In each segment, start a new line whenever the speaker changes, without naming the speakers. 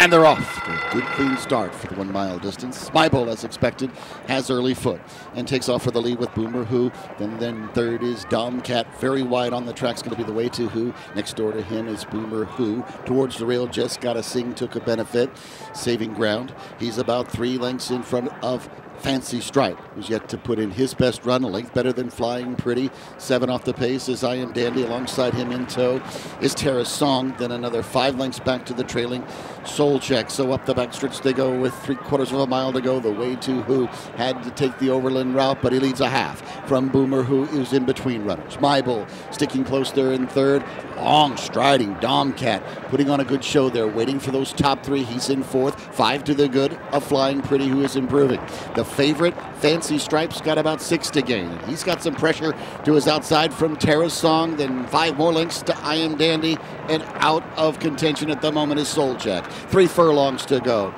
And they're off. A good clean start for the one mile distance. My Bull, as expected, has early foot and takes off for the lead with Boomer Who. Then then third is Dom Cat. Very wide on the track track's going to be the way to Who. Next door to him is Boomer Who. Towards the rail, just got a sing, took a benefit, saving ground. He's about three lengths in front of Fancy Stripe, who's yet to put in his best run, a length better than Flying Pretty. Seven off the pace is I Am Dandy. Alongside him in tow is Terrace Song. Then another five lengths back to the trailing Soul Check. So up the backstretch they go with three quarters of a mile to go. The way to who had to take the overland route, but he leads a half from Boomer, who is in between runners. My Bull sticking close there in third. Long striding Dom Cat putting on a good show there, waiting for those top three. He's in fourth. Five to the good of Flying Pretty, who is improving. The favorite, Fancy Stripes, got about six to gain. He's got some pressure to his outside from Terrace Song, then five more lengths to I Am Dandy, and out of contention at the moment is Soul Check. Three furlongs to go.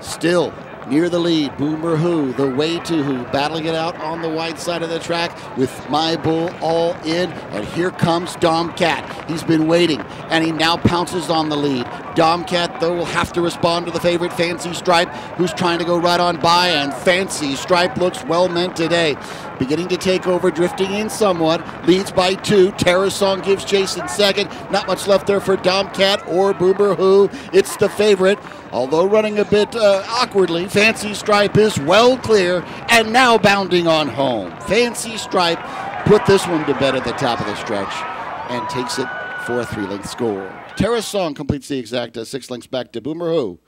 Still near the lead, Boomer Who, the way to Who, battling it out on the wide side of the track with My Bull all in. And here comes Dom Cat. He's been waiting, and he now pounces on the lead. Dom Cat, though, will have to respond to the favorite, Fancy Stripe, who's trying to go right on by, and Fancy Stripe looks well meant today. Beginning to take over, drifting in somewhat, leads by two. Terrace Song gives Jason second. Not much left there for Dom Cat or Boomer Who. It's the favorite. Although running a bit uh, awkwardly, Fancy Stripe is well clear and now bounding on home. Fancy Stripe put this one to bed at the top of the stretch and takes it for a three length score. Terrace Song completes the exact uh, six lengths back to Boomer Who.